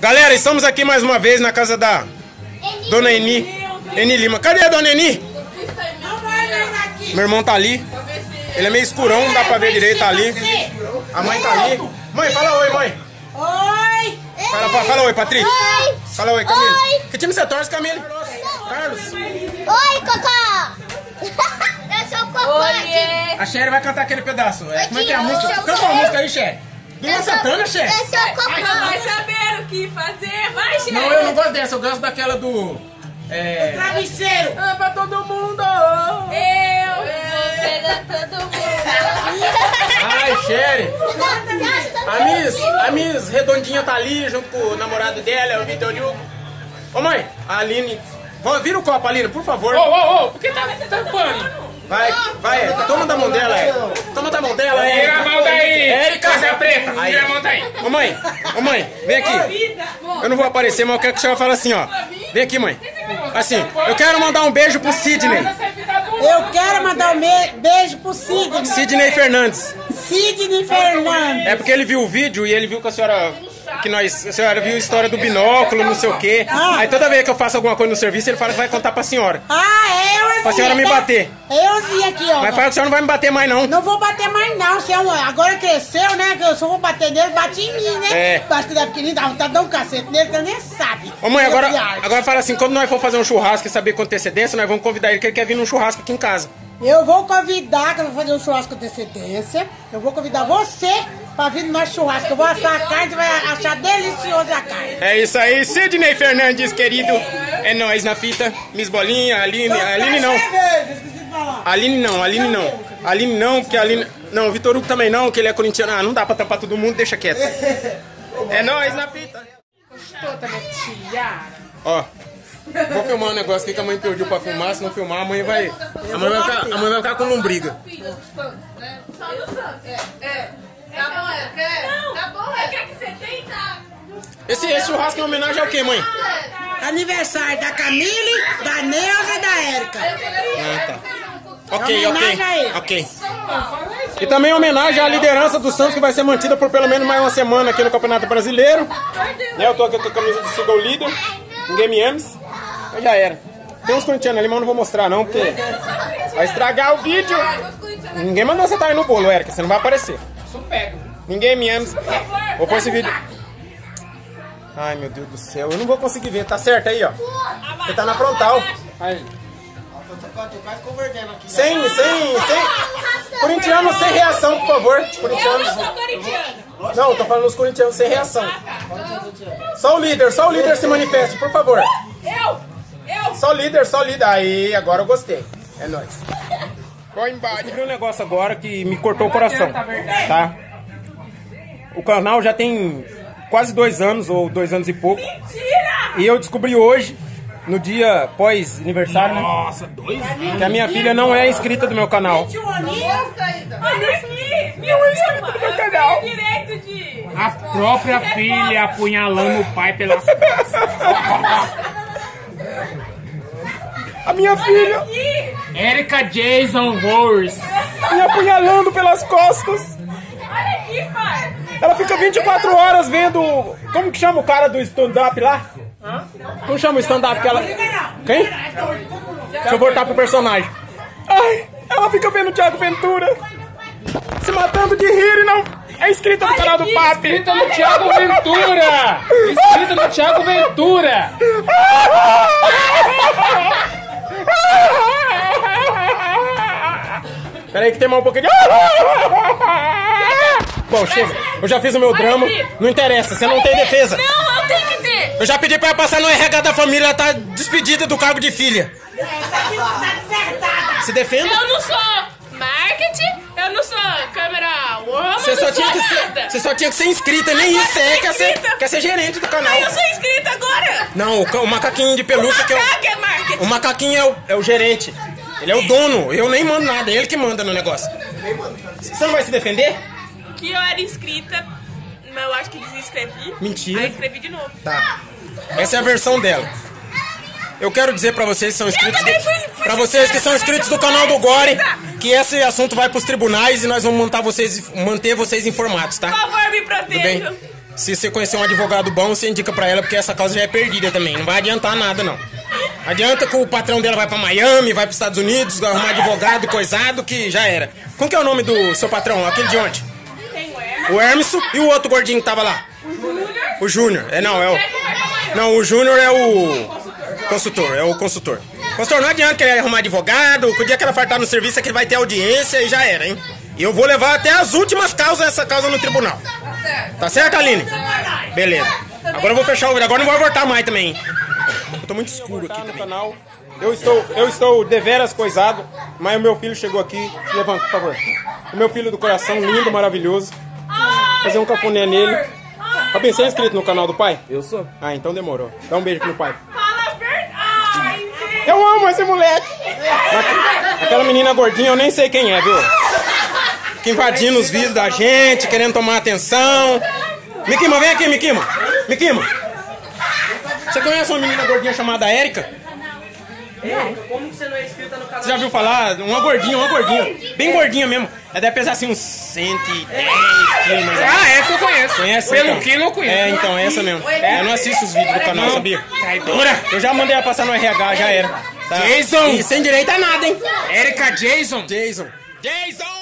Galera, estamos aqui mais uma vez na casa da Dona Eni. Eni Lima. Cadê a Dona Eni? Meu irmão tá ali. Ele é meio escurão, não dá pra ver direito tá ali. A mãe tá ali. Mãe, fala oi, mãe. Oi! Fala, pa- fala oi, Patrícia. Oi! Fala oi, Camila. Oi! Que time você torce, Camila? Carlos. Oi, Cocó! Eu sou o Cocó. A Sherry vai cantar aquele pedaço. É, como é que é a música? Canta uma música aí, Sherry. Do Luan Santana, Sherry. Eu sou o Ai, não vai saber o que fazer. Vai, chefe. Não, eu não gosto dessa. Eu gosto daquela do... É... Travesseiro. É pra todo mundo. Eu vou pegar todo mundo. Ai, Sherry. A Miss, a Miss Redondinha tá ali junto com o namorado dela, o Vitor Hugo. Ô mãe, a Aline. Vira o copo, Aline, por favor. Ô, ô, ô, por que tá tampando? Vai, vai, toma da mão dela, Érica. Toma da mão dela, Tira a mão daí! Érica. Casa preta, Aí. tira a mão daí! Ô mãe, ô mãe, vem aqui. Eu não vou aparecer, mas eu quero que a senhora fale assim, ó. Vem aqui, mãe. Assim, eu quero mandar um beijo pro Sidney. Eu quero mandar um beijo pro Sidney. Sidney Fernandes. Sidney Fernandes. É porque ele viu o vídeo e ele viu que a senhora. Que nós. A senhora viu a história do binóculo, não sei o quê. Aí toda vez que eu faço alguma coisa no serviço, ele fala que vai contar pra senhora. Ah, eu Pra senhora me bater. Euzinha aqui, ó. Mas fala que a senhora não vai me bater mais, não. Não vou bater mais não, eu, agora cresceu, né? Que eu só vou bater nele, bate em mim, né? É. Bate que ele é pequenininho, dá vontade de dar um cacete nele, que ele nem sabe. Ô mãe, agora, Meu viado. agora fala assim, quando nós for fazer um churrasco e saber com antecedência, nós vamos convidar ele, que ele quer vir num churrasco aqui em casa. Eu vou convidar, que eu vou fazer um churrasco com antecedência. Eu vou convidar você pra vir no nosso churrasco. Eu vou assar a carne, você vai achar deliciosa a carne. É isso aí, Sidney Fernandes, querido. É nós na fita. Miss Bolinha, Aline. Aline não. Falar. Aline não, Aline não. Aline não, porque Aline. Não, o Vitor Hugo também não, que ele é corintiano. Ah, não dá pra tampar todo mundo, deixa quieto. É nós na fita. Ó. Vou filmar um negócio aqui que a mãe pediu pra filmar, se não filmar, a mãe vai. A mãe vai ficar, a mãe vai ficar com lombriga. Tá bom, é, quer? Tá bom, é, quer que você tenta? Esse, esse churrasco em homenagem ao quê, mãe? Aniversário da Camille, da Neuza e da Érica. Ah, tá. Ok, ok. Ok. E também em homenagem à liderança do Santos, que vai ser mantida por pelo menos mais uma semana aqui no Campeonato Brasileiro. Né, eu tô aqui com a camisa de Siga o Líder, em Game M's. Então já era. Tem uns corintianos ali, mas eu não vou mostrar não, porque vai estragar o vídeo. Ninguém mandou você estar aí no bolo, Erika, você não vai aparecer. Ninguém me ama. Vou pôr esse vídeo. Ai, meu Deus do céu, eu não vou conseguir ver. Tá certo aí, ó. Você tá na frontal. Aí. Sem, sem, sem. Corintiano sem reação, por favor. Corintianos. Não, eu tô falando os corintianos sem reação. Só o líder, só o líder se manifeste, por favor. Eu! Eu! Só o líder, só o líder. Aí, agora eu gostei. É nóis. Vai embaixo. Descobri um negócio agora que me cortou o coração. Tá? O canal já tem quase dois anos, ou dois anos e pouco. Tira! E eu descobri hoje, no dia pós-aniversário, né? Nossa, dois anos. Que a minha filha não é inscrita do meu canal. Olha aqui! Mil inscritos no meu canal! direito de... A própria filha apunhalando o pai pelas costas. A minha filha Aqui! Erika Jason Wars. me apunhalando pelas costas. Olha aqui, pai! Ela fica 24 horas vendo. Como que chama o cara do stand-up lá? Como chama o stand-up que ela. Quem? Deixa eu voltar pro personagem. Ai, ela fica vendo o Thiago Ventura se matando de rir e não é inscrita no canal do Papi. Inscrita no Thiago Ventura. Inscrita no Thiago Ventura. Peraí que tem mais um pouquinho de. Bom, chega. Eu já fiz o meu drama. Não interessa, você não tem defesa. Não, eu tenho que ter! Eu já pedi pra ela passar no RH da família, ela tá despedida do cargo de filha. Se defenda. Eu não sou marketing, eu não sou câmera woman, Você só, tinha que ser, você só tinha que ser inscrita, nem Agora isso. Você eu sou quer ser, quer ser gerente do canal. Ah, eu sou inscrita agora! Não, o, o macaquinho de pelúcia que é Macaco é o. marketing! O macaquinho é o, é o gerente. Ele é o dono. Eu nem mando nada, é ele que manda no negócio. Você não vai se defender? Que eu era inscrita, mas eu acho que desinscrevi. Mentira. Aí escrevi de novo. Tá. Essa é a versão dela. Eu quero dizer pra vocês que são inscritos. do- Pra vocês que são inscritos do canal do Gore, que esse assunto vai pros tribunais e nós vamos montar vocês, manter vocês informados, tá? Por favor, me protejam. Se você conhecer um advogado bom, você indica pra ela, porque essa causa já é perdida também. Não vai adiantar nada, não. Adianta que o patrão dela vai pra Miami, vai pros Estados Unidos, arrumar advogado, coisado, que já era. Como que é o nome do seu patrão? Aquele de ontem? O Hermes e o outro gordinho que tava lá? O Júnior. É, não, é o... Não, o Júnior é o... Consultor, é o consultor. Consultor, não adianta que ele arrumar advogado, o dia que ela fartar no serviço é que vai ter audiência e já era, hein? E eu vou levar até as últimas causas essa causa no tribunal. Tá certo, Aline? Beleza. Agora eu vou fechar o. Agora não vou voltar mais também. hein? Eu tô muito escuro aqui no canal. Eu estou, eu estou deveras coisado, mas o meu filho chegou aqui. Levanta, por favor. O meu filho do coração, lindo, maravilhoso. Fazer um cafuné nele. Robin, você é inscrito no canal do pai? Eu sou. Ah, então demorou. Dá um beijo aqui no pai. Fala a verdade! gente. Eu amo esse moleque. Aquela menina gordinha, eu nem sei quem é, viu? Fica invadindo os vídeos da gente, querendo tomar atenção. Mikima, vem aqui, Mikima. Mikima. Você conhece uma menina gordinha chamada Érica? Como que você não é inscrita no canal? Você já viu falar? Uma gordinha, uma gordinha. Bem gordinha mesmo. Ela deve pesar assim uns 110 quilos. Ah, essa eu conheço. Conhece? Pelo então? quilo eu conheço. É, então, essa mesmo. Eu não assisto os vídeos do canal, sabia? Traidora. Eu já mandei ela passar no RH, já era. Tá? Jason! E sem direito a nada, hein? Erika Jason. Jason. Jason!